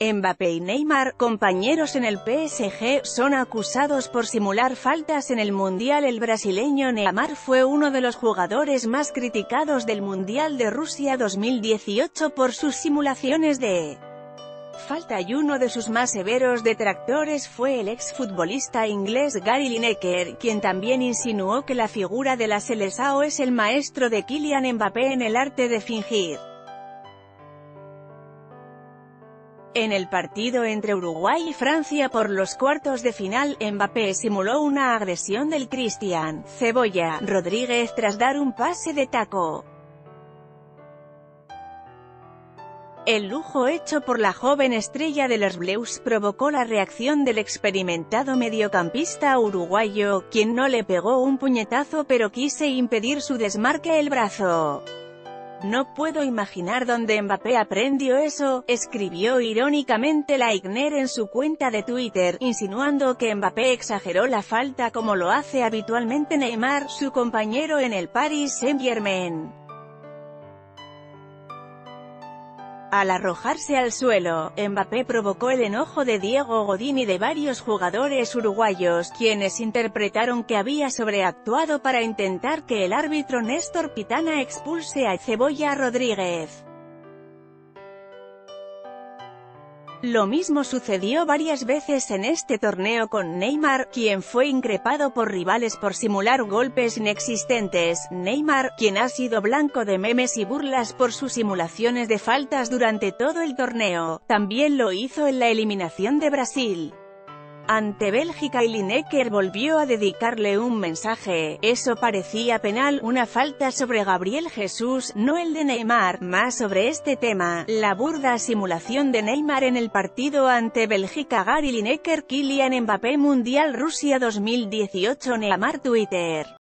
Mbappé y Neymar, compañeros en el PSG, son acusados por simular faltas en el Mundial. El brasileño Neymar fue uno de los jugadores más criticados del Mundial de Rusia 2018 por sus simulaciones de falta y uno de sus más severos detractores fue el exfutbolista inglés Gary Lineker, quien también insinuó que la figura de la Seleção es el maestro de Kylian Mbappé en el arte de fingir. En el partido entre Uruguay y Francia por los cuartos de final, Mbappé simuló una agresión del Cristian Cebolla Rodríguez tras dar un pase de taco. El lujo hecho por la joven estrella de los Bleus provocó la reacción del experimentado mediocampista uruguayo, quien no le pegó un puñetazo pero quise impedir su desmarque el brazo. No puedo imaginar dónde Mbappé aprendió eso, escribió irónicamente Laigner en su cuenta de Twitter, insinuando que Mbappé exageró la falta como lo hace habitualmente Neymar, su compañero en el Paris Saint-Germain. Al arrojarse al suelo, Mbappé provocó el enojo de Diego Godín y de varios jugadores uruguayos, quienes interpretaron que había sobreactuado para intentar que el árbitro Néstor Pitana expulse a Cebolla Rodríguez. Lo mismo sucedió varias veces en este torneo con Neymar, quien fue increpado por rivales por simular golpes inexistentes. Neymar, quien ha sido blanco de memes y burlas por sus simulaciones de faltas durante todo el torneo, también lo hizo en la eliminación de Brasil. Ante Bélgica y Lineker volvió a dedicarle un mensaje, eso parecía penal, una falta sobre Gabriel Jesús, no el de Neymar, más sobre este tema, la burda simulación de Neymar en el partido ante Bélgica Gary Lineker Kylian Mbappé Mundial Rusia 2018 Neymar Twitter